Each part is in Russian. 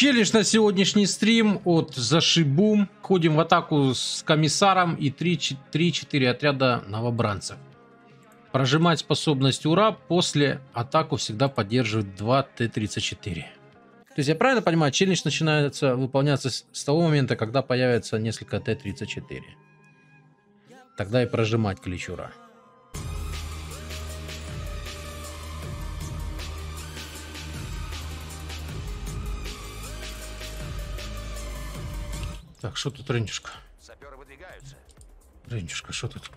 Челлендж на сегодняшний стрим от Зашибум. Ходим в атаку с комиссаром и 3-4 отряда новобранцев. Прожимать способность ура после атаку всегда поддерживает 2 Т-34. То есть я правильно понимаю, челлендж начинается выполняться с того момента, когда появится несколько Т-34. Тогда и прожимать клич ура. Так, что тут, Рендюшка? Саперы выдвигаются. Рендюшка, что тут?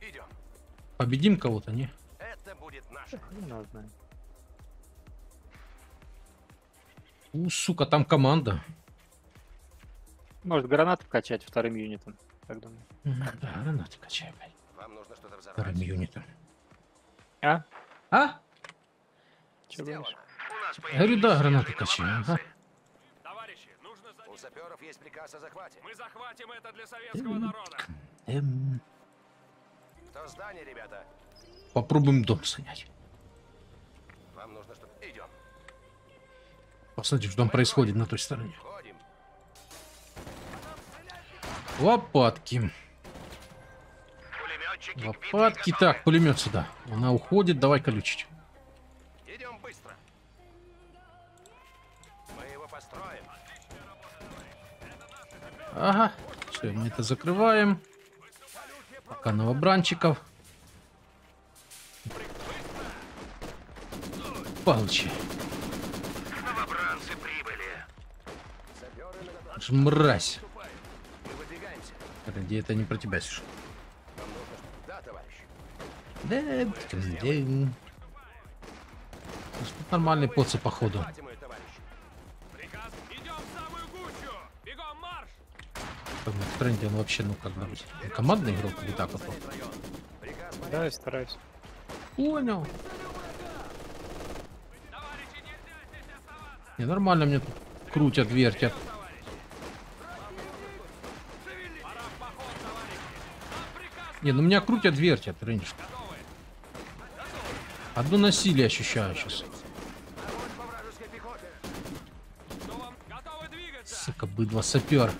Идем. Победим кого-то, не? Это будет наше. У, сука, там команда. Может гранаты вкачать вторым юнитом, как думаю. Мгм, Да, гранаты качай, блядь. Вам нужно что-то взорвать. Вторым юнитом. А? А? Че Сделано. говоришь? Я говорю, да, гранаты качаем. Ага. Товарищи, нужно У занять... саперов есть приказ о захвате. Мы захватим это для советского народа. Эм, Кто в здании, ребята? попробуем дом снять. Вам нужно что Идем. Посмотрим, что там происходит на той стороне. Лопатки. Лопатки. Так, пулемет сюда. Она уходит, давай колючить. Ага. Все, мы это закрываем. Пока новобранчиков. Получи. Новобранцы прибыли. Саперы на готове. Ж Мразь. Где это не про тебя, Сюша. Да, блин. Нормальный поцы, походу. В тренде он вообще, ну как бы, командный игрок или так вот. Да, я стараюсь. Понял. Не, нормально мне тут крутят, вертят. Не, ну меня крутят, вертят, Рениш. Одно насилие ощущаю сейчас. Сука, быдло, сапер.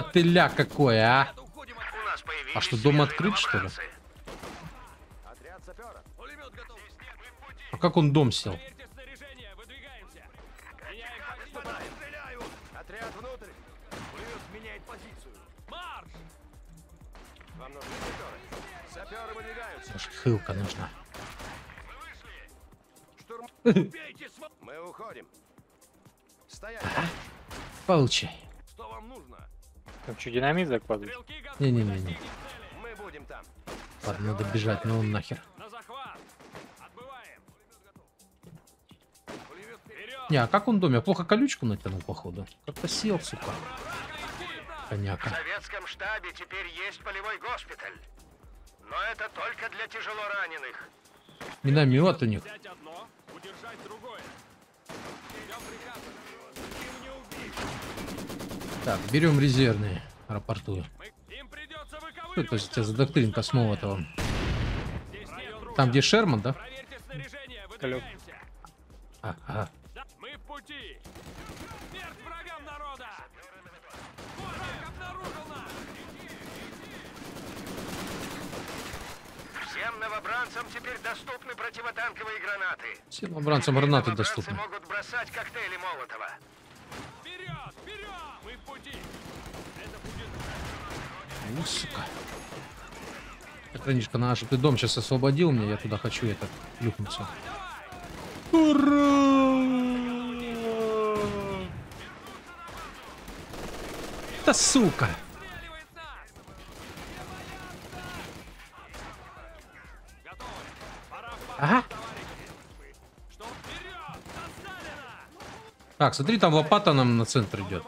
Да ты ля какое, а? А что, дом открыт, что ли? А как он дом сел? Проверьте снаряжение. Выдвигаемся. Меняем позицию. Наступаем. Стреляю. Отряд внутрь. Пулемет меняет позицию. Марш. Вам нужны саперы? Саперы выдвигаются. Может, хылка нужна. Мы уходим. Стоять. Получай. Что вам нужно? Там что, динамит закладываешь? Не-не-не. Цели. Мы будем там. Ладно, надо бежать, но он нахер. Не, а как он в доме? Я плохо колючку натянул, походу. Как-то сел, сука. В Коняка. советском штабе теперь есть полевой госпиталь. Но это только для тяжело раненых. Миномет у них. Одно, удержать другое. Ждем приказа. Им не убить. Так, берем резервные. Рапортую. Придется Что это за тебя за? Здесь нет друга. Там, где Шерман, да? Проверьте снаряжение. Алло. Выдвигаемся. Ага. Мы в пути. Смерть врагам народа. Враг обнаружил нас. Всем новобранцам теперь доступны противотанковые гранаты. Всем обранцам гранаты доступны. могут бросать коктейли Молотова. Вперед, вперед. Мы в пути. Это будет... Ну, сука. Надо, чтобы ты дом сейчас освободил мне, я туда хочу это плюхнуться. Ура! Да сука! Ага. Так, смотри, там лопата нам на центр идет.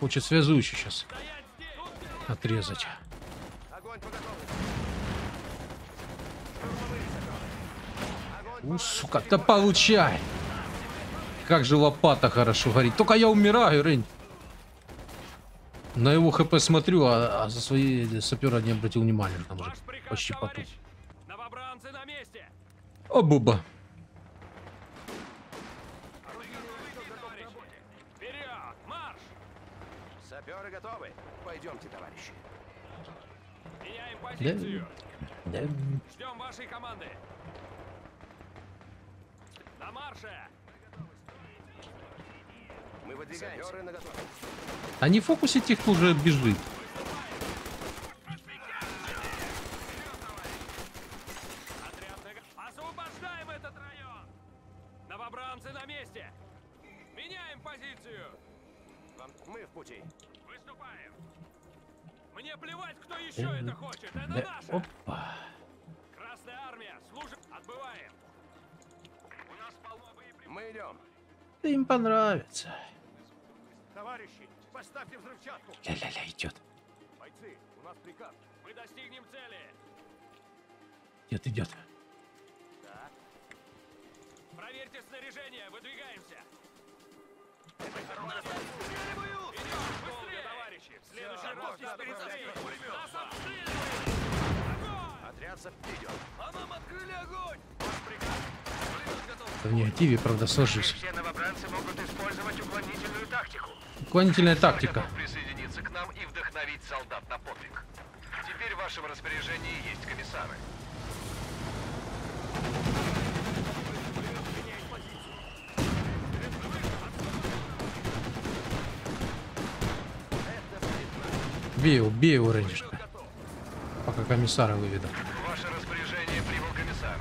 Хочет связующий сейчас отрезать. У, сука, да получай! Как же лопата хорошо горит. Только я умираю, Рень. На его хп смотрю, а, а за свои сапера не обратил внимания. Там приказ, почти потух. О, буба. Товарищи. Вперед, марш! Саперы готовы. Пойдемте, товарищи. Меняем позицию. Да. Ждем вашей команды. На марше! Мы выдвигаемся. А не фокусе тех, кто уже бежит. Отряд на... го- Освобождаем этот район! Новобранцы на месте! Меняем позицию! Мы в пути. Выступаем! Мне плевать, кто еще Э, это хочет! Это Да. наше! Опа. Красная армия! Служит! Отбываем! У нас полно боеприпасов! Мы идем. Да им понравится. Товарищи, поставьте взрывчатку. Ля-ля-ля, идет. Бойцы, у нас приказ. Мы достигнем цели! Идет, идет. Проверьте снаряжение! Выдвигаемся! Идем! Следующий раз! Нас обстреливают! Отряд. А нам открыли огонь! Ваш приказ! Пулемет готов! В негативе, правда, сложись. Все новобранцы могут использовать уклонительную тактику. Уклонительная тактика. присоединиться к нам и вдохновить солдат на подвиг. Теперь в вашем распоряжении есть комиссары. Бей его, бей его, Рейнджерка. Пока комиссара выведу. Ваше распоряжение прибыл комиссар.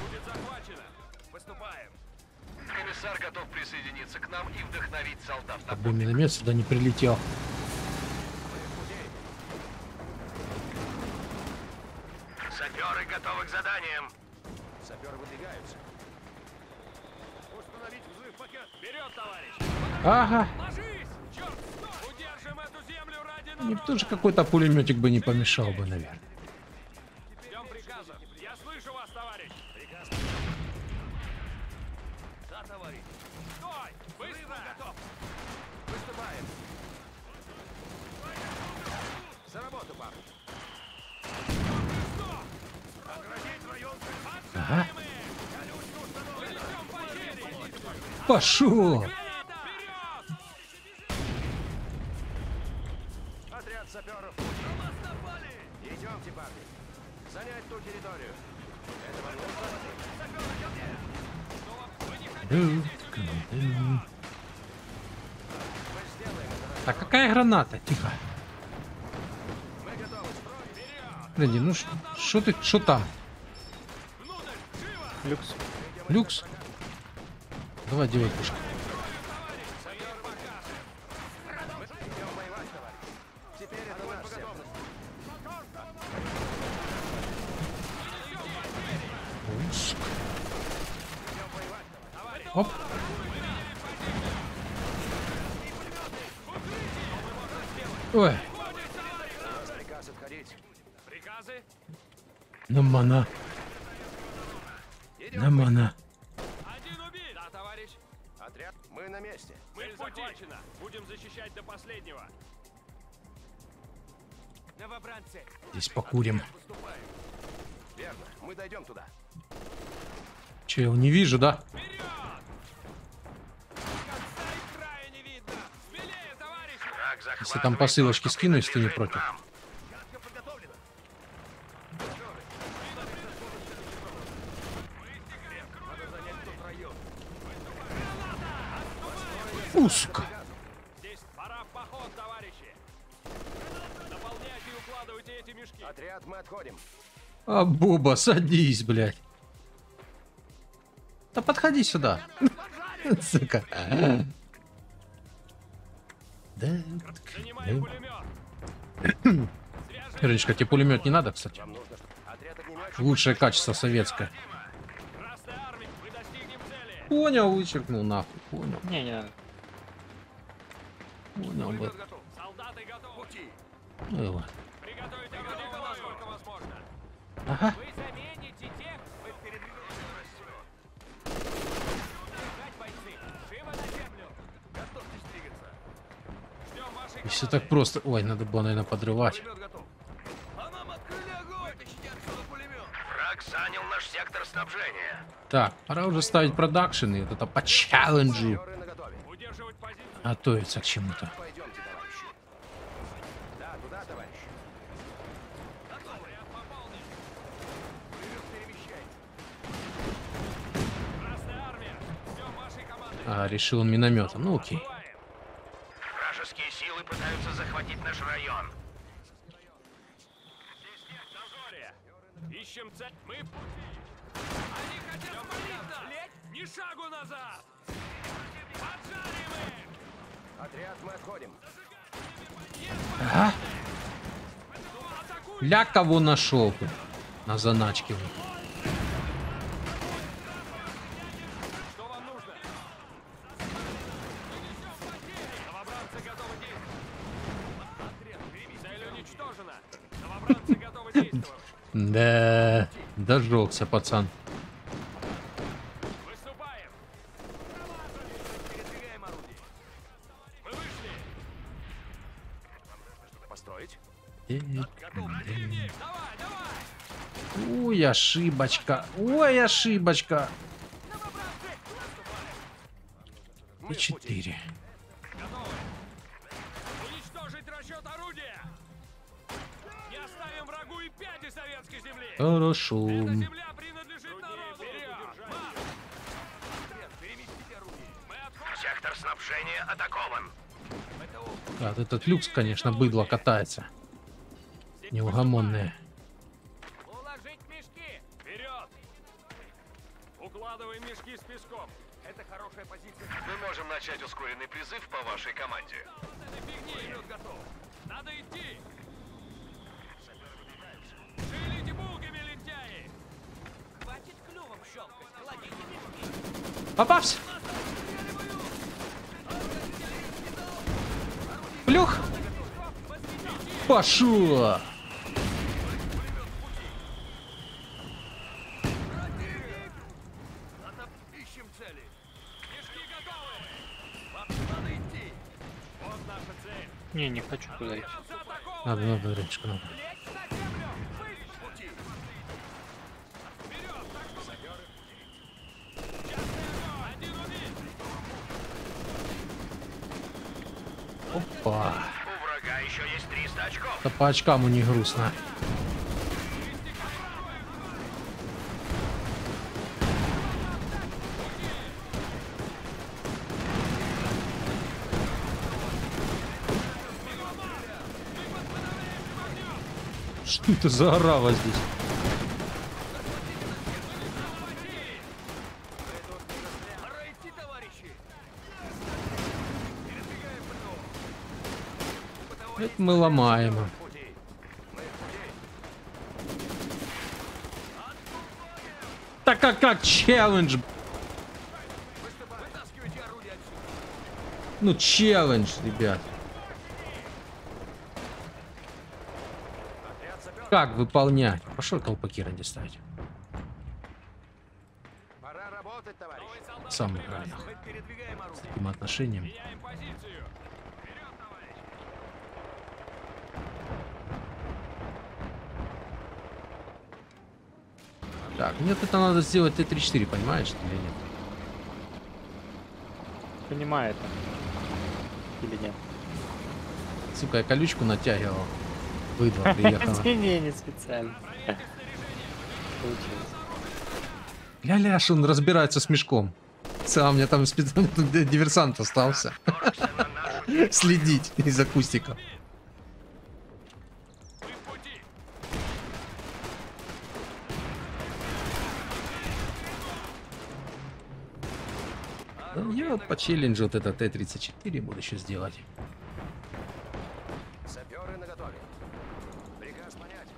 Будет захвачено! Выступаем! Комиссар готов присоединиться к нам и вдохновить солдат Как бы миномет сюда не прилетел. Какой-то пулеметик бы не помешал бы, наверное. Ждем приказов! А какая граната? Тихо. Подожди, ну что ты, что там? Люкс. Люкс? Давай делай пушку. Посылочки скину, если ты не против. Эти мешки! Отряд, мы отходим. А, Буба, садись, блядь. Да подходи сюда. Сука. Да. Занимаем да. тебе пулемет не надо, кстати. Лучшее качество советское. Понял, вычеркнул нахуй. Понял, Не, не надо. понял, бы. Ну его. Ага. Вы Все так просто. Ой, надо было, наверное, подрывать. А нам открыли огонь! Вытащите отсюда пулемет! Враг занял наш сектор снабжения. Так, пора уже ставить продакшн и вот это по челленджу готовиться к чему-то. Пойдемте, товарищи. Да, туда, товарищи. Отряд пополнен. Пулемет перемещайте. Красная армия. Ждем вашей команды. А, решил он минометом. Ну окей. Пытаются захватить наш район. Здесь нет дозория. Ищем цель. Мы пути. Они хотят спалить нас. Ни шагу назад. Поджарим их. Отряд, мы отходим. А? Атакуй. Ля кого нашел на заначке. вот. Да, дожегся пацан. Ой, ошибочка. Ой, ошибочка. И четыре. Отходим. Сектор снабжения атакован. Вот этот люкс, конечно, быдло катается. Неугомонное. Уложить мешки. Вперед. Укладываем мешки с песком. Это хорошая позиция. Мы можем начать ускоренный призыв по вашей команде. Надо идти. Попався. Плюх. Пошел. Не, не хочу туда идти. Надо, надо, речка, надо. Лечь на землю. Выше. Пути. Вперед. Так что саперы. Частный огонь. Один убит. Опа. У врага еще есть 300 очков. Да по очкам у них грустно. Что это за орава здесь? Пора идти, товарищи. Это мы ломаем. Так как как челлендж? Ну челлендж, ребят. Как выполнять? Пошел колпаки ради ставить. Сам передвигаем орудие. Таким отношением. Меняем позицию. Вперед, товарищ. Так, мне это надо сделать Т-34, понимаешь, или нет? Понимаю это. Или нет? Сука, я колючку натягивал. Выдва приехала. Не, не, специально. Ля-ля, он разбирается с мешком. Сам, у меня там диверсант остался. Следить из акустиков. Мы в пути. Ну, Я вот по челленджу вот это Т-34 буду еще сделать. Саперы наготове. Приказ понять.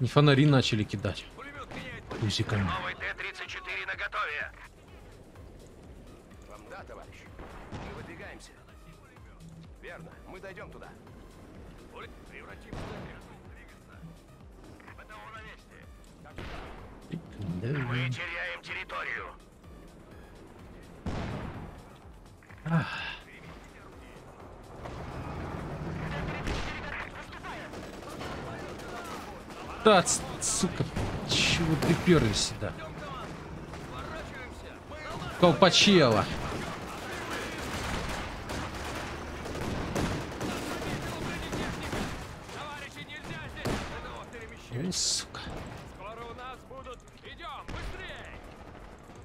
Не фонари начали кидать. Пузиками. Новый приперлись сюда? Колпачела. Ой, сука. Скоро у нас будут... Идем, быстрее!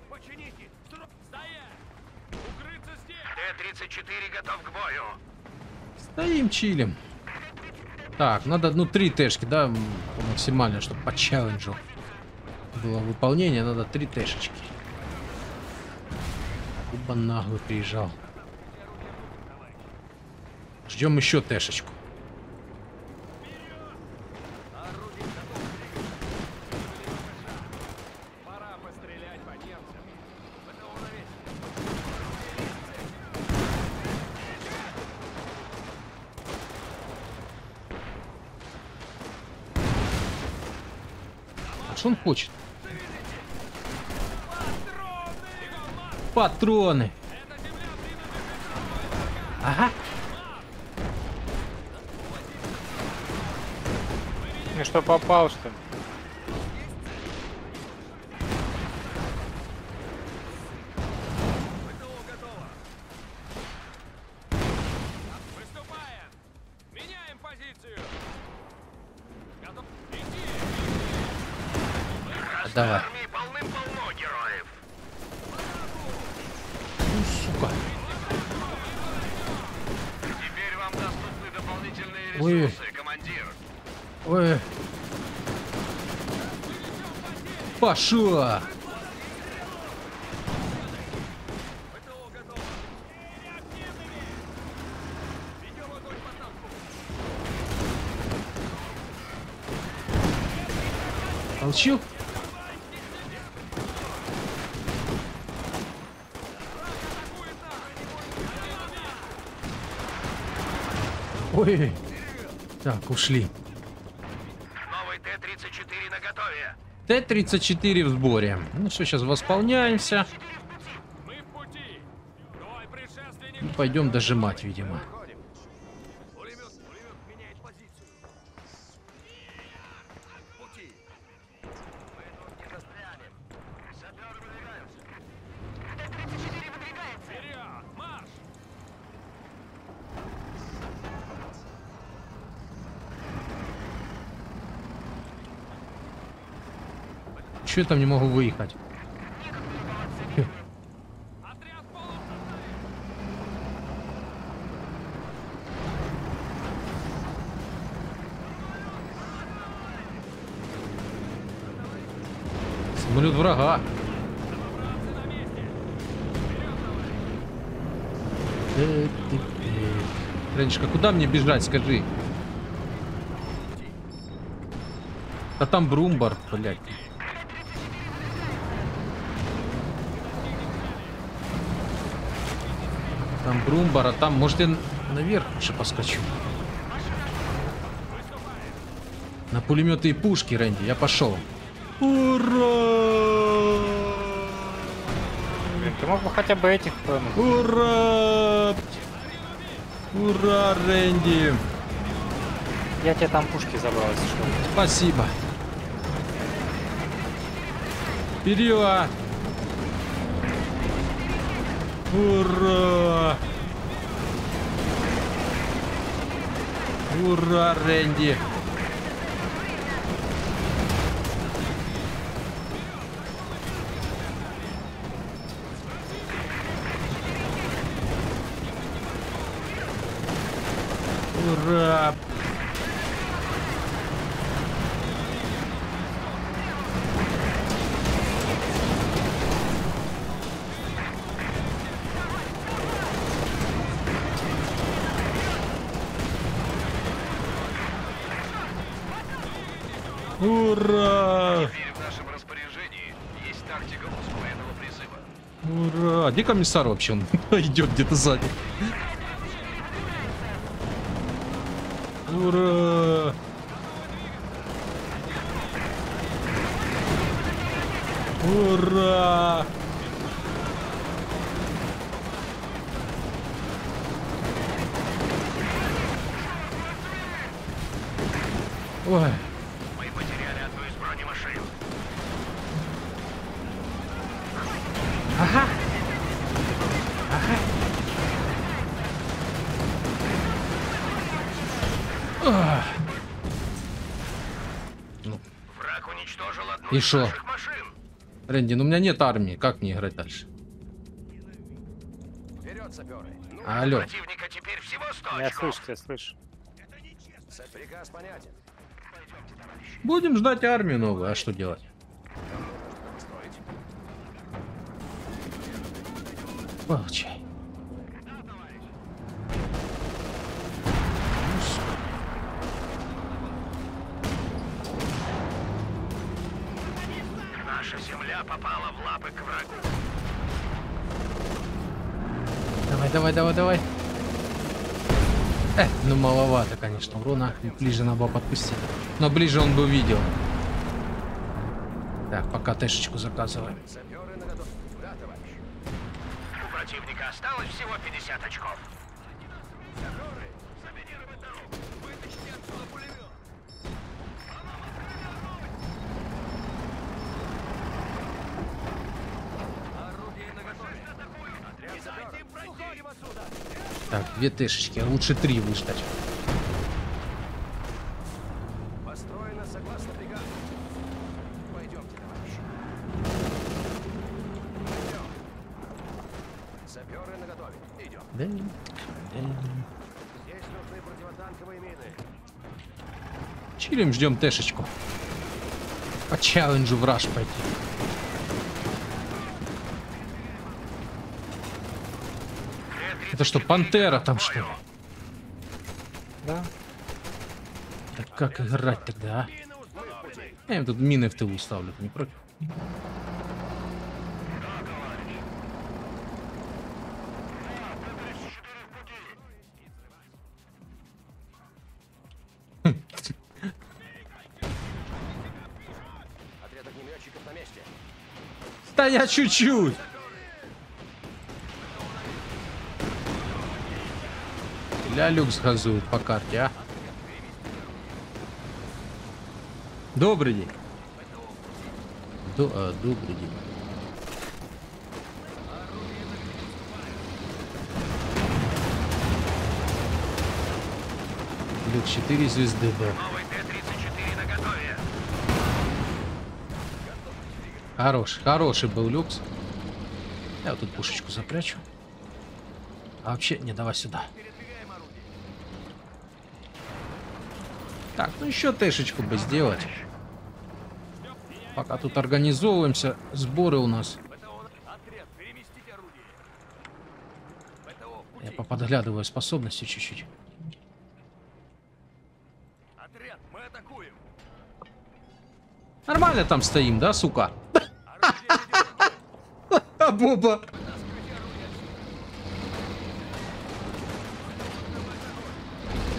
Почините! Стоять! Укрыться здесь! Т-34 готов к бою. Стоим, чилим. Так, надо, ну, три тэшки, да, максимально, чтобы по челленджу было выполнение, надо три тэшечки. Куба нагло приезжал. Ждем еще тэшечку. Пора пострелять по немцам. Это уравнение. А что он хочет? Патроны. Ага. Ну что, попал, что ли? Пошла. Молчу. Ой. Так, ушли. Т-34 в сборе. Ну что, сейчас восполняемся. И пойдем дожимать, видимо. Че я там не могу выехать? Самолет врага. Ты. Ренечка, куда мне бежать, скажи? А там Брумбар, блядь. Там Брумбар, а там, может, я наверх лучше поскочу. На пулеметы и пушки, Рэнди, я пошел. Ура! Блин, ты мог бы хотя бы этих тронуть. Ура! Ура, Рэнди! Я тебе там пушки забрал, если что. Спасибо. Вперед! Ура! Ура, Рэнди! Ура! Теперь в нашем распоряжении есть тактика ускоренного призыва. Ура! Где комиссар вообще? Он идет где-то сзади. Ура! Ура! Ой, Мы потеряли Ну, Враг уничтожил одну И шо? машин. Рэнди, ну у меня нет армии. Как мне играть дальше? Вперед, саперы! Ну, Алло. Противника теперь всего 100 Я слышу, я слышу. с- приказ понятен. Будем ждать армию новую. А что делать? Строить. Маловато, конечно, урона. Ближе надо было подпустить. Но ближе он бы увидел. Так, пока тэшечку заказываем. У противника осталось всего 50 очков. Так, две тэшечки, а лучше три выждать. Чилим, ждем тэшечку. По челленджу в раш пойти. Это что, пантера там что ли? Да? Так как играть тогда, а? Я им тут мины в тылу ставлю, не против? Стоять чуть-чуть! Ля люкс газует по карте, а? Добрый день. До- а, добрый день. Люк 4 звезды был. Новый Т-34 на готове. Хороший, хороший был люкс. Я вот тут пушечку запрячу. А вообще, не, давай сюда. Так, ну еще тэшечку бы сделать. Пока тут организовываемся, сборы у нас. Я поподглядываю способности чуть-чуть. Нормально там стоим, да, сука? А Боба.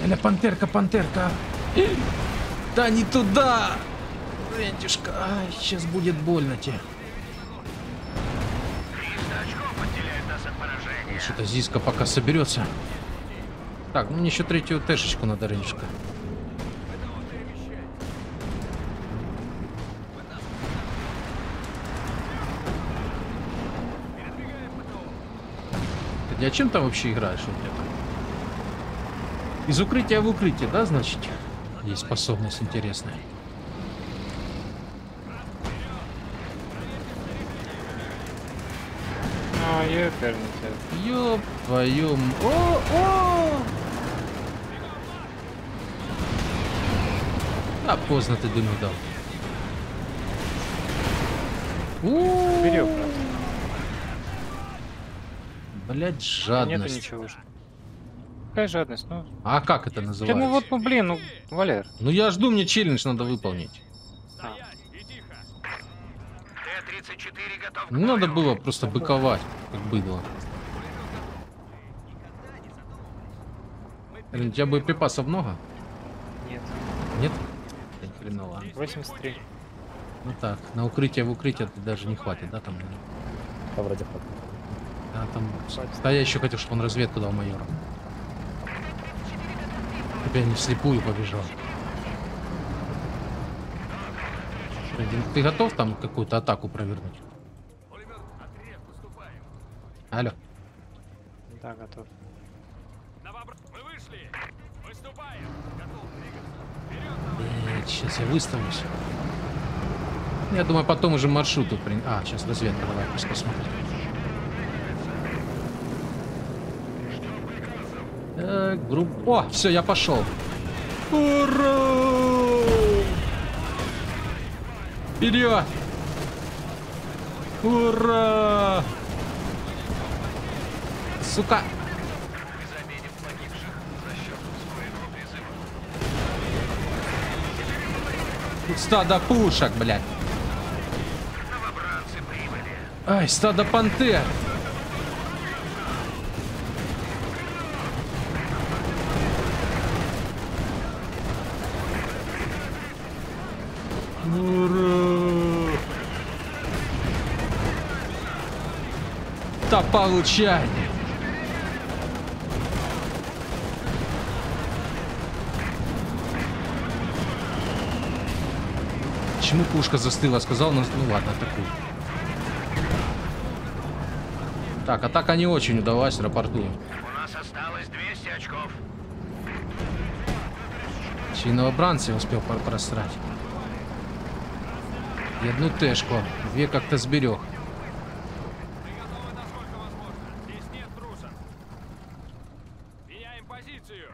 Эля, пантерка, пантерка. Да не туда. Рентюшка, ай, сейчас будет больно тебе. 300 очков отделяют нас от поражения. Что-то Зиска пока соберется. Так, ну мне еще третью тэшечку надо, Рентюшка. Ты а чем там вообще играешь? у тебя там? Из укрытия в укрытие, да, значит? Есть способность интересная. А. Ёб твою... О, о! А поздно ты дыму дал. Вперед, брат. Блять, Нету жадность. ничего уже. Какая жадность? Ну, А как это называется? ну вот, ну блин, ну, Валер. Ну я жду, мне челлендж надо выполнить. Стоять и тихо. Т-34 готов к Не надо было просто быковать, как быдло. Блин, у тебя боеприпасов много? Нет. Нет? Да ни хреново. 83. Ну так, на укрытие в укрытие даже не хватит, да, там? Да, вроде хватит. Да, там... Еще хотел, чтобы он разведку дал майору. Чтобы я не вслепую побежал. Ты готов там какую-то атаку провернуть? Алло. Да, готов. Новобра... Мы вышли. Выступаем. Готов двигаться. Вперед, Сейчас я выставлюсь. Я думаю, потом уже маршрут тут... при- А, сейчас разведка, давай, пусть посмотрим. Так, групп... О, все, я пошел. Ура! Вперед! Ура! Сука! Стадо пушек, блядь. Ай, стадо пантер. Ура! Да получай! Почему пушка застыла? Сказал, ну ну ладно, такую. Так, атака не очень удалась, рапортую. У нас осталось 200 очков. Ще й новобранців успел просрать. И одну тэшку, две как-то сберег. Готовы насколько возможно. Здесь нет трусов. Меняем позицию.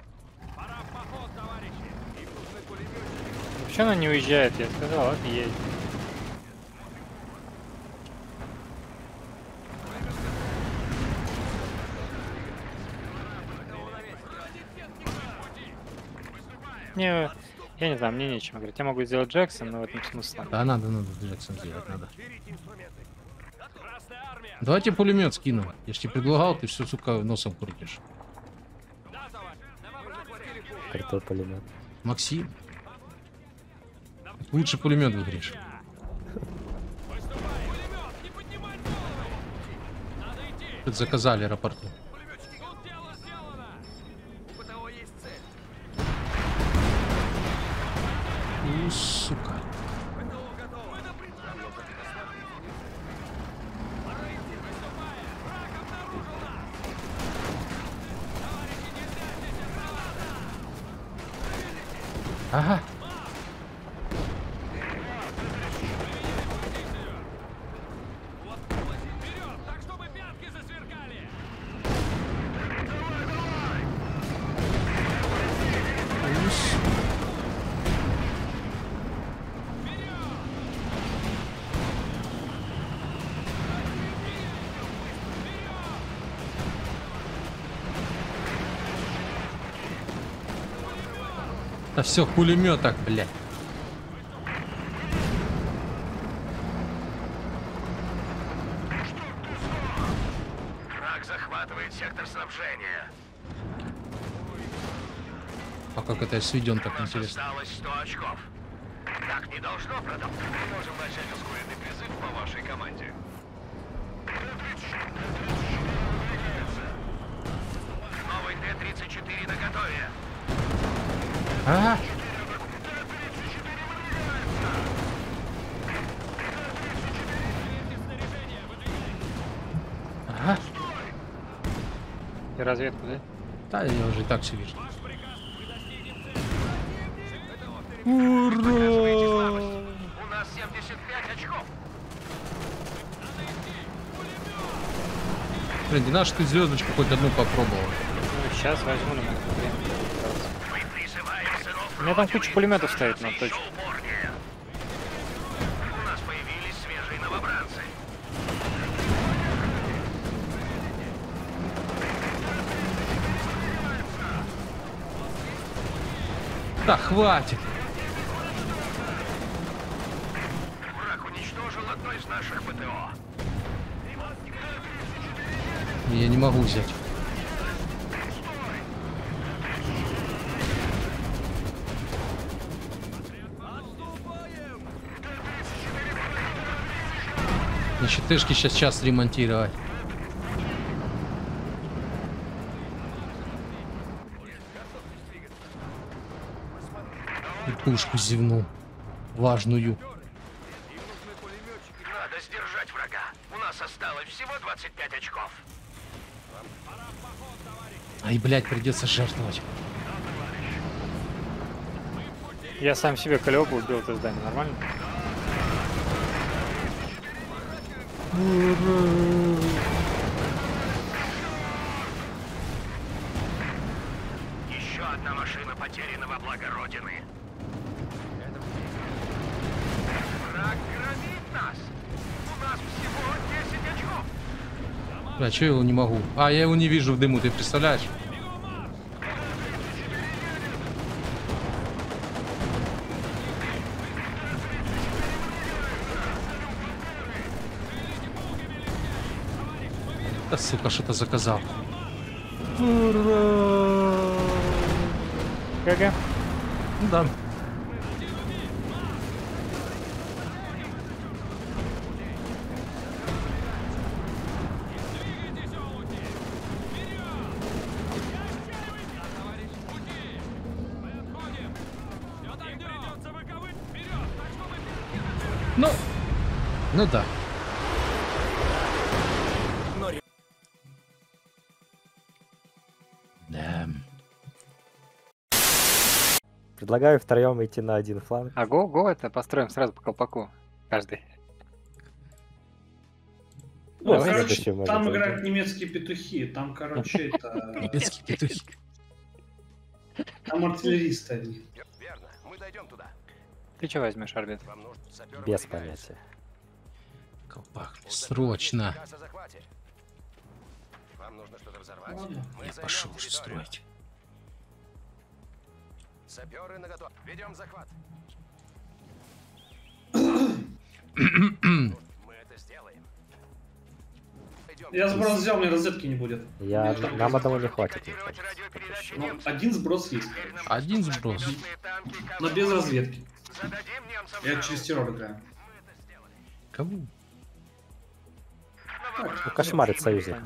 Пора в поход, товарищи. Им нужны Почему она не уезжает? Я сказал, едет. Не, я не знаю, мне нечем говорить. Я могу сделать Джексон, но в этом смысла. Да, надо, надо, Джексон сделать надо. Давайте пулемет скину. Я ж тебе предлагал, ты все, сука, носом крутишь. Крутой пулемет. Максим. Голову. Надо идти. Тут заказали аэропорту. Сука. Ага. Да все, в пулеметах, блядь. А как это сведен так интересно? осталось 100 очков. Так не должно продолжаться. Мы можем начать ускоренный призыв по вашей команде. Новый Т-34 на готове. Ага. Ага. И разведку, да? Да, я уже и так все вижу. У нас 75 очков. Блин, не что ты звездочку хоть одну попробовал. Ну, сейчас возьму, надо время. У меня там куча пулеметов стоит на точке. упорнее. У нас появились свежие новобранцы. Да хватит. Враг уничтожил одно из наших ПТО. Я не могу взять. Еще тышки сейчас час ремонтировать. И пушку зевнул. Важную. Надо сдержать врага. У нас осталось всего 25 очков. Ай, блядь, придется жертвовать. Я сам себе Калиопу убил это здание, нормально? Еще одна машина потеряна во благо Родины. Враг громит нас. У нас всего 10 очков. Бля, что я его не могу? А, я его не вижу в дыму, ты представляешь? Сука, что-то заказал. ГГ. Ну да. Ну, ну. Да. Предлагаю втроем идти на один фланг. А го, го это построим сразу по колпаку. Каждый. Ну, Ну, в короче, там зайдем. играют немецкие петухи, там, короче, это... Немецкие петухи. Там артиллеристы одни. Верно, мы дойдем туда. Ты что возьмешь, Арбит? Вам нужно саперы Без понятия. Колпак, У срочно. Вам нужно что-то взорвать. Я пошел уже строить. Саперы наготове. Ведем захват. Мы это сделаем. Я сброс взял, мне розетки не будет. Я... Там- Нам одного не хватит. Ну, один сброс есть. Один сброс. Но без разведки. Я через террор играю. Кому? Ну, кошмарит союзников.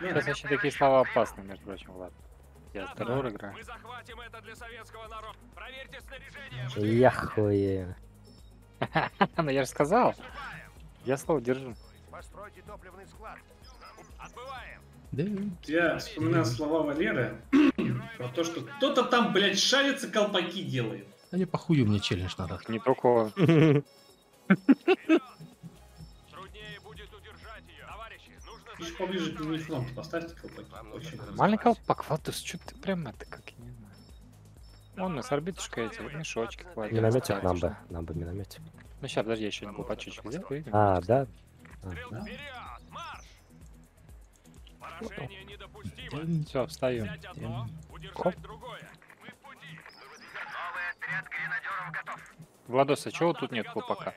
Да. Сейчас вообще такие слова опасны, между прочим, Влад. Я с террор играю. Мы захватим это для советского народа. Проверьте снаряжение. Я хуе. Ну я же сказал. Я слово держу. Постройте топливный склад. Отбываем. Да. Я вспоминаю слова Валеры про то, что кто-то там, блядь, шарится, колпаки делает. Да не похую мне челлендж надо. Не только Чуть поближе к фронта поставьте колпаки. Очень Нормальный колпак, Владус, что ты прям это как, я не знаю. Вон у нас орбитушка эти, мешочки кладем. Минометик нам бы. Нам бы минометик. Ну сейчас, подожди, я еще не был почечек взял, выйдем. А, да? Стрел Да? вперед! Марш! Поражение недопустимо. Все, встаю. Взять одно, удержать Оп. другое. Мы в пути. Новый отряд гренадеров готов. Владос, а чего тут нет колпака?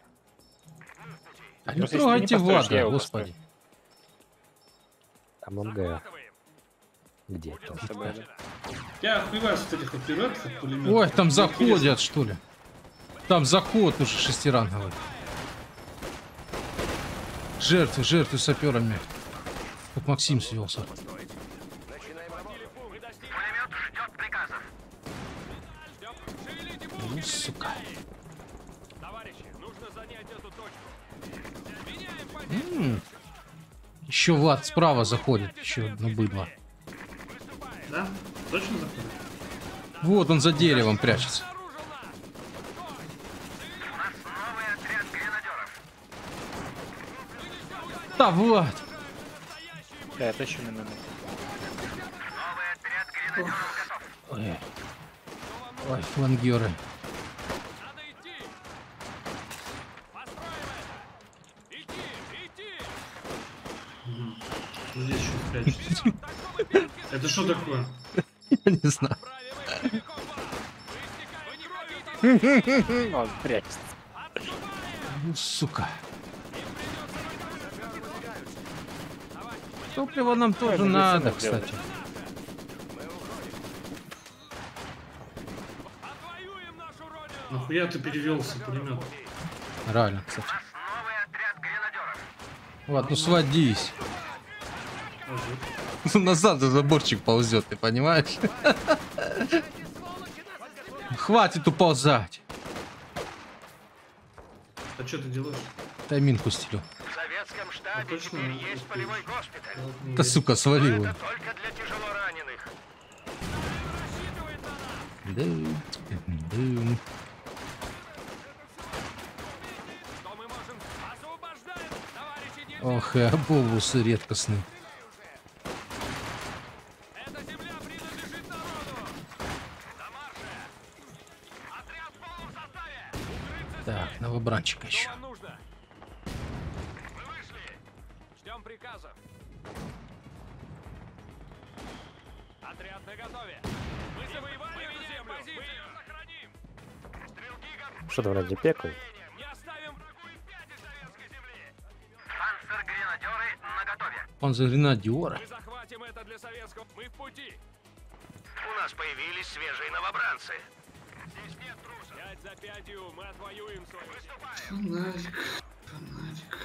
А не Просто трогайте Влада, господи. Там МГ. Где? С да? Я охуеваю с этих вот пулеметов, от пулеметов. Ой, там заходят, что ли? Там заход уже шестиранговый. Жертвы, жертвы саперами. Как Максим свелся. Ну, сука. Товарищи, нужно занять эту точку. Меняем. Еще Влад справа заходит. Еще одно быдло. Да? Точно заходит? Вот он за деревом прячется. Обнаружил нас. У нас новый отряд гренадеров. Да, Влад. Да, это еще миномет. Новый отряд гренадеров готов. Ой, Ой флангеры. Надо идти. Построим это. Идти, идти. Мгм. Вот Здесь еще спрячется. Это что такое? Я не знаю. Он прячется. Ну, сука. Топливо нам тоже надо, кстати. Отвоюем нашу родину. Нахуя ты перевелся пулемет? Реально, кстати. У нас новый отряд гренадеров. Влад, ну. Назад за заборчик ползет, ты понимаешь? Хватит уползать. А что ты делаешь? Тайминку стелю. В советском штабе точно, теперь есть это полевой госпиталь. Да сука, свалил. это только для тяжело раненых. Ох, и оболвусы редкостные. Новобранчика Что еще. вам нужно? Мы вышли! Ждем приказов. Отряд на готове. Мы завоевали эту землю. Мы ее сохраним. Стрелки готовы. Что-то вроде пекл. Не оставим врагу и пяти советской земли. Панцергренадеры наготове. Он за гренадера. Мы захватим это для советского. Мы в пути. У нас появились свежие новобранцы. Здесь нет. Пять за пятью мы отвоюем свою. Фонарик, фонарик.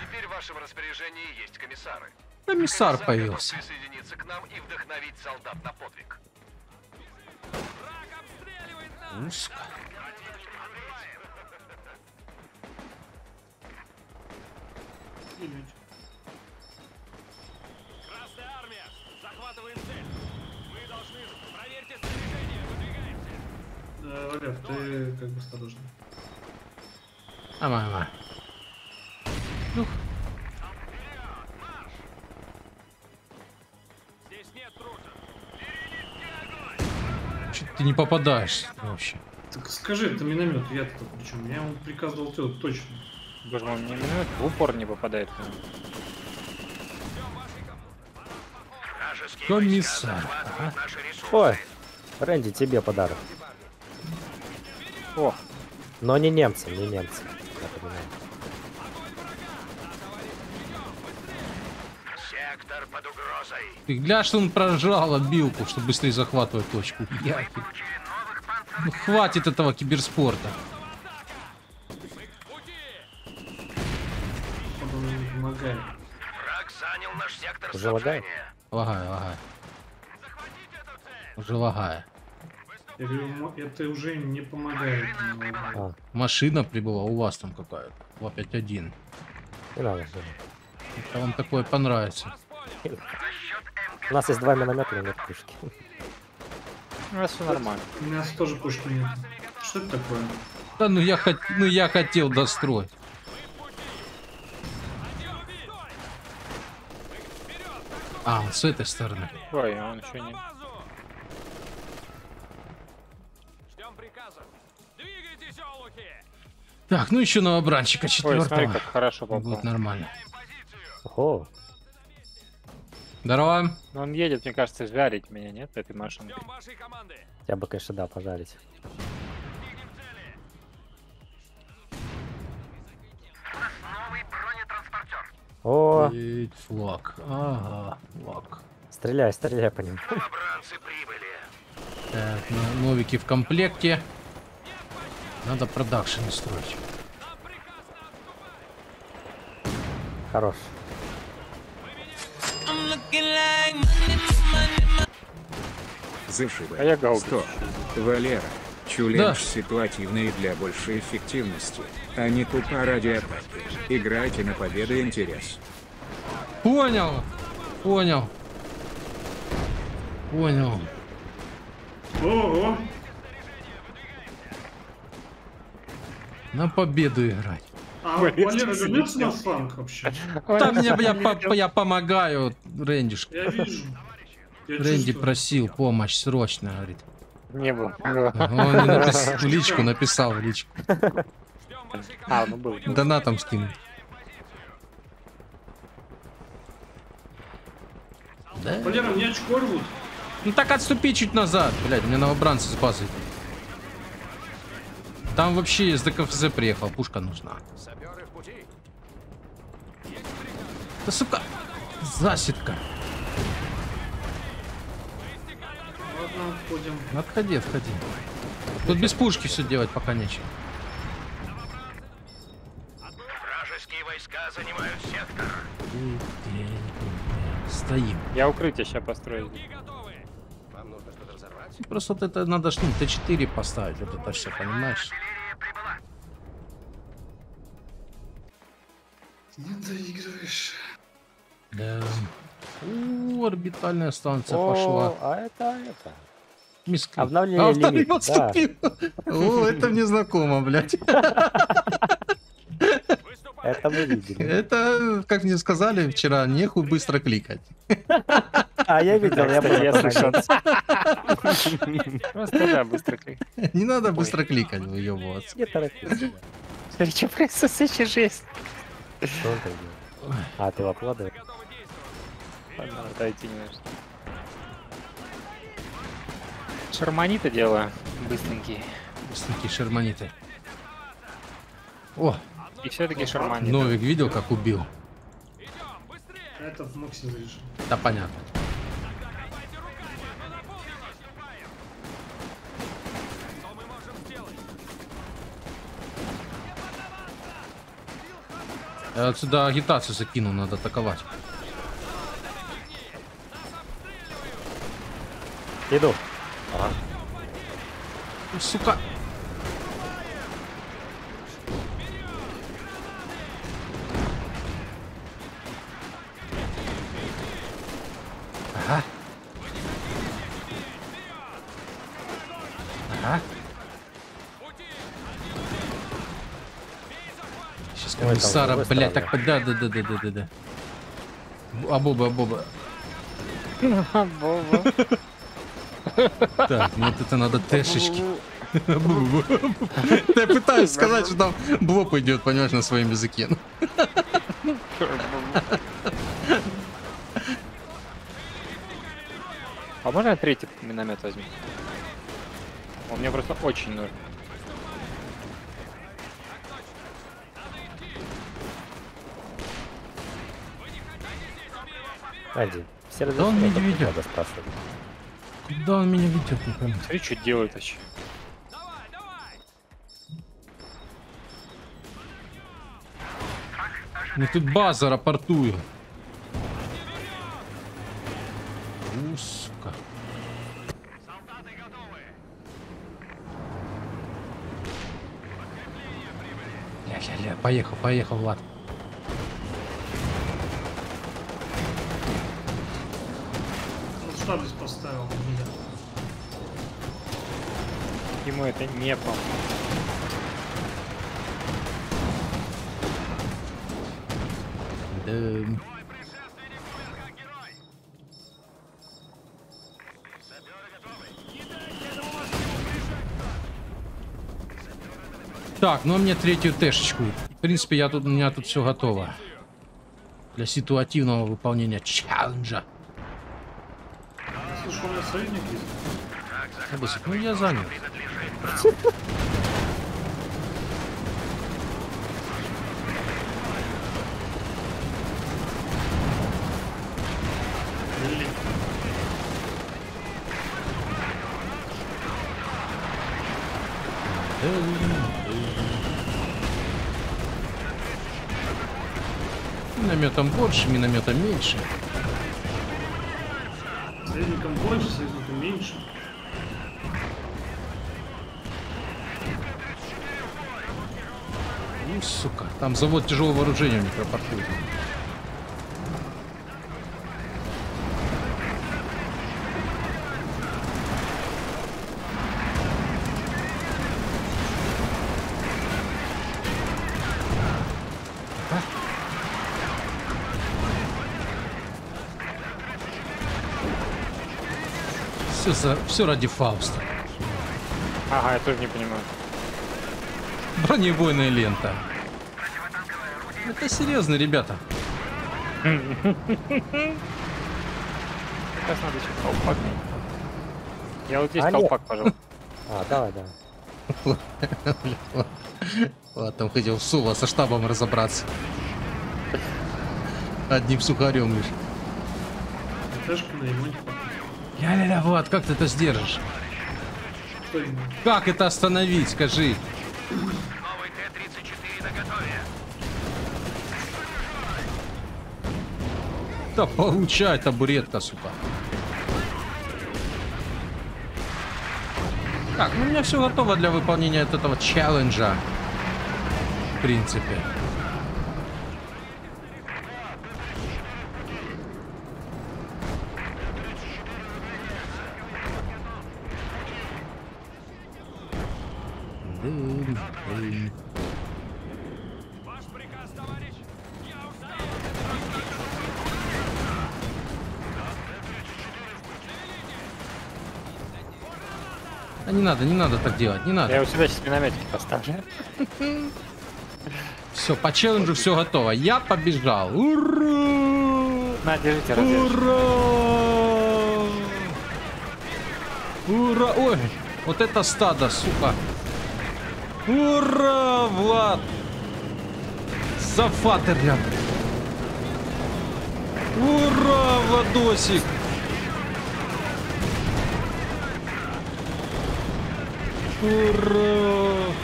Теперь в вашем распоряжении есть комиссары. Комиссар появился. присоединиться к нам и вдохновить солдат на подвиг. Узко. Иметь. Валер, ты как бы осторожно. Ама, ама. Здесь нет трусов. Чё ты не попадаешь вообще? Так скажи, это миномет, я-то тут при чем? Я ему приказывал делать точно. Боже мой, минут в упор не попадает. Комиссар. ресурсы. Ой, Рэнди, тебе подарок. О, Но не немцам, не немцам. Я понимаю. Сектор под угрозой. Ты глянь, что он прожал отбилку, чтобы быстрее захватывать точку. Панциров. Ну хватит этого киберспорта. Враг занял наш сектор Уже лагает? Лагай, лагай. Уже лагая. Я говорю, мо- это уже не помогает. А, Машина прибыла у вас там какая-то. 251. не надо. Это вам такое понравится. У нас есть два миномета, но нет пушки. у нас все нормально. У нас тоже пушки нет. Что это такое? Да ну я, хот... ну я хотел достроить. А, он с этой стороны. Ой, он еще не... Так, ну еще новобранчика Ой, смотри, четвертого. как хорошо попал. Будет нормально. Ого, Здорово. Но он едет, мне кажется, жарить меня, нет, этой команды. я бы, конечно, да, пожарить. Новый бронетранспортер. О, Еть, Флаг. Ага, флаг. стреляй, стреляй по ним. Новобранцы прибыли. Так, ну, новики в комплекте. Надо продакшн строить. Хорош. Зашибы. А я гаубиц. Стоп. Валера. Чуленж Да. ситуативный для большей эффективности, а не тупо ради атаки. Играйте на победу интерес. Понял. Понял. Понял. Ого! На победу играть. А Валер, Валера вернется на фланг вообще? Там я, я, по- я помогаю, Рэндишка. Я вижу. Я Рэнди чувствую. просил помощь срочно, говорит. Не был. Он мне напис- в личку написал, в личку. А, ну был. Донатом скинул. Да? Валера, мне очко рвут. Ну так отступи чуть назад, блядь, мне новобранцы с базы. Там вообще из ДКФЗ приехал, пушка нужна. Саперы в пути. Да сука, засидка. Ладно, отходим. Отходи, отходи. Тут без пушки все делать пока нечего. Вражеские войска занимают сектор. Стоим. Я укрытие сейчас построю. Готовы. Вам нужно что-то взорвать? Просто вот это надо ну, Т4 поставить, вот это все, понимаешь? Орбитальная станция О, пошла. а это, это. Миск. Обновление А второй лимит, да. отступил. О, это мне знакомо, блядь. Это мы видели. Это, как мне сказали вчера, нехуй быстро кликать. А, я видел, я Кстати, я был слышал. Просто да, быстро клик. Не надо быстро кликать, выебываться. Не торопись. Смотри, что происходит, жесть. Что он? А, ты в? Ладно, дайте немножко. Шарманита делаю, быстренький. Быстренькие шерманиты. О, И все-таки шарманит. Новик видел, как убил? Это в Максим решил. Да понятно. Я отсюда агитацию закину, надо атаковать. Иду. Ну, Сука. Ага. Ага. Сейчас там, с комиссара, другой блядь, так, да, да, да, да, да, да, да. А Боба, а Так, вот это надо тэшечки. Я пытаюсь сказать, что там Боб идет, понимаешь, на своем языке. А можно я третий миномет возьму? Он мне просто очень нужен. Один. Все Да он не ведет. надо спрашивать. Куда он меня не пойму. Смотри, что делает вообще. Ну тут база рапортую. У, сука. Ля-ля-ля, поехал, поехал, Влад. Ему это не поможет. Да. Так, ну а мне третью тэшечку. В принципе, я тут, у меня тут все готово. Для ситуативного выполнения челленджа. Слушай, у меня союзник есть. Ну я занят. Минометом больше, минометом меньше. Союзником больше, союзником меньше. Сука, там завод тяжелого вооружения у них рапортует. Все, за, все ради Фауста. Ага, я тоже не понимаю. Бронебойная лента. Это серьезно, ребята. Сейчас надо еще колпак. Я вот здесь А, нет. колпак, пожалуйста. А, давай, давай. Ладно, там хотел Сува со штабом разобраться. Одним сухарем лишь. ТТшка на ремонте пока. Ля-ля-ля, Влад, как ты это сдержишь? Как это остановить, скажи? Новый Т-34 наготове. Да получай, табуретка, сука. Так, ну у меня все готово для выполнения этого челленджа. В принципе. Надо, не надо так делать, не надо. Я у себя сейчас минометики поставлю. Все, по челленджу все готово. Я побежал. Ура! На, держите. Ура! Ура! Ой, вот это стадо, сука. Ура, Влад! За фатером. Ура, Владосик! Ура!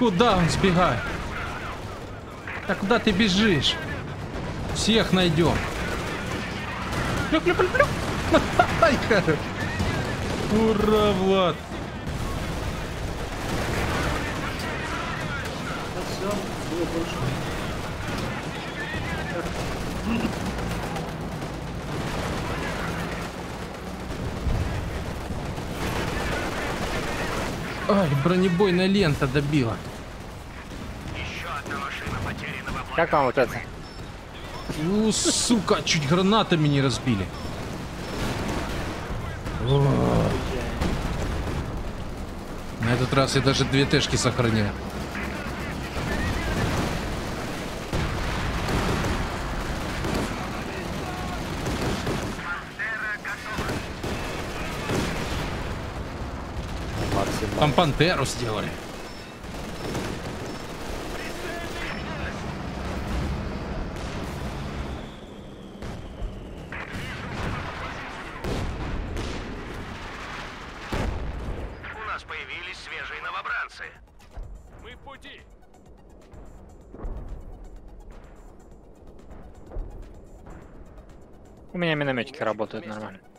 Куда он сбегает? Да куда ты бежишь? Всех найдем. Плюк, плюк, плюк, плюк. Ай, хорош. Ура, Влад. Было больше. Ай, бронебойная лента добила. Как вам вот это? У, сука, чуть гранатами не разбили. О. На этот раз я даже две тэшки сохранил. Максимум. Там пантеру сделали. У нас появились свежие новобранцы. Мы в пути! У меня минометики работают нормально.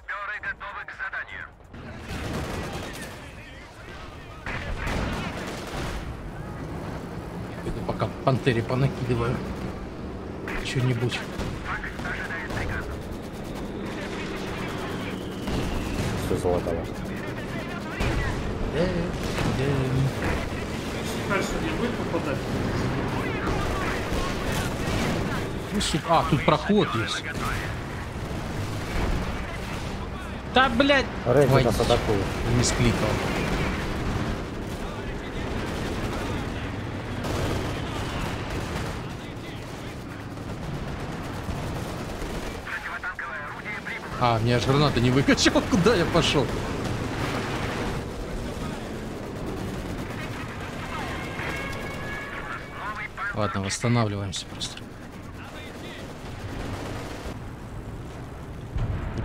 Саперы готовы к заданию. Иду пока пантере понакидываю. Что-нибудь. Все золотого. Дальше не будет попадать. А, тут проход есть. Да, блядь. Рейнджер Ой, нас атакует. Не скликал. А, меня аж граната не выкачал. Куда я пошел? Ладно, восстанавливаемся просто.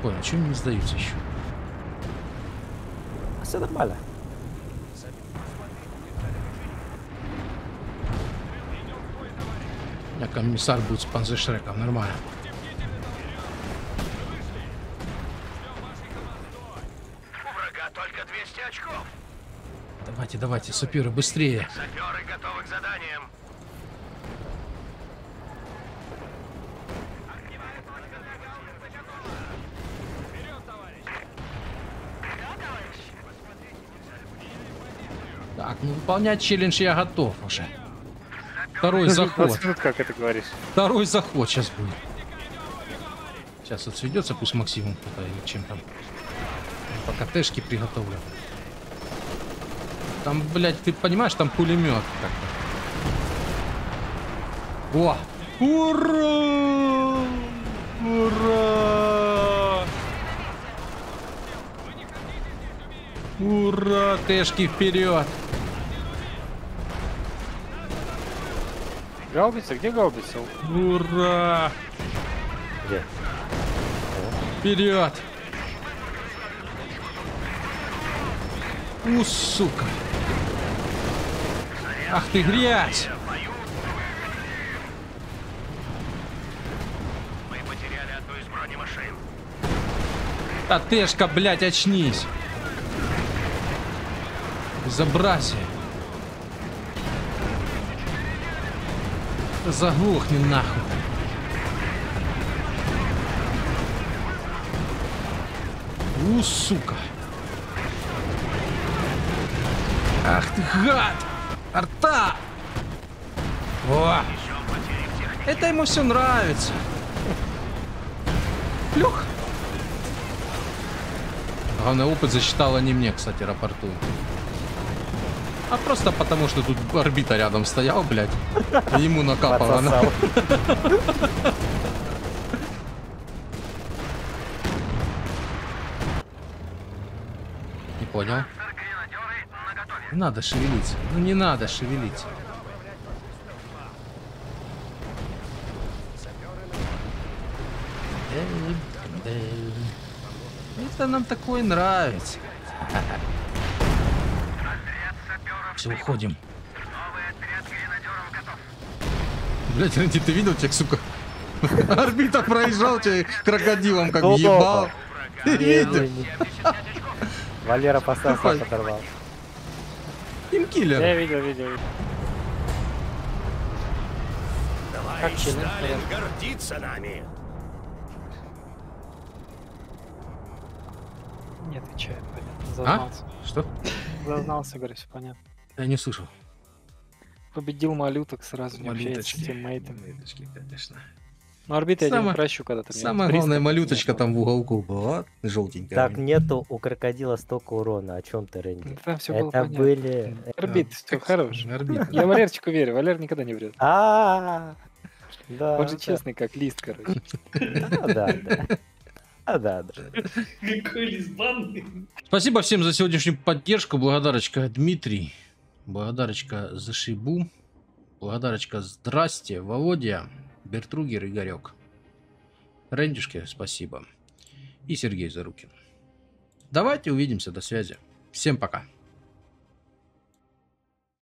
Понял, чем они не сдаются еще? Все нормально. Меня комиссар будет с панзершреком, нормально. У врага только 200 очков. Давайте, давайте, саперы, быстрее. Саперы готовы к заданиям. Так, ну выполнять челлендж я готов уже. Второй 20 заход. минут, как это говоришь. Второй заход сейчас будет. Сейчас вот сведется, пусть максимум кто-то или чем там. Пока тэшки приготовлю. Там, блядь, ты понимаешь, там пулемет как-то. О! Ура! Ура! Ура! Тэшки вперед! Гаубица? Где гаубица? Ура! Где? Вперед! У, сука! Ах ты грязь! Да Тэшка, блядь, очнись. Безобразие. Заглохни нахуй. У, сука. Ах ты гад! Арта! О! Это ему все нравится. Плюх. Главное, опыт засчитала не мне, кстати, рапортую. А просто потому, что тут орбита рядом стоял, блядь. И ему накапало. Не понял. Не надо шевелиться. Ну не надо шевелиться. Это нам такое нравится. Все, уходим. Блять, Рэнди, ты видел, тех, сука? Орбита проезжал, тебе крокодилом как ебал. Видел? Валера поставил, оторвал. Тимкиллер. Я видел, видел. видел. Как Сталин гордится нами. Не отвечает, А? понятно. Зазнался. Что? Зазнался, говорю, все понятно. Я не слышал. Победил малюток сразу, не общается с Малюточки. тиммейтами. Малюточки, конечно. Ну, орбиты я тебе Самое- не прощу, когда ты главная такой малюточка там в уголку была, желтенькая. Так, нету у крокодила столько урона. О чем ты, было. Рэнди? Да Там все было Это понятно. были... Орбит, все хорош. Орбита. Я Валерчику верю, Валер никогда не врет. А, да. Он же честный, как лист, короче. Да, да, да. А, да, да. Какой лизбанный. Спасибо всем за сегодняшнюю поддержку. Благодарочка Дмитрий. Благодарочка за Шибу. Благодарочка Здрасте, Володя, Бертругер, Игорек. Рендюшке спасибо. И Сергей Зарукин. Давайте увидимся. До связи. Всем пока.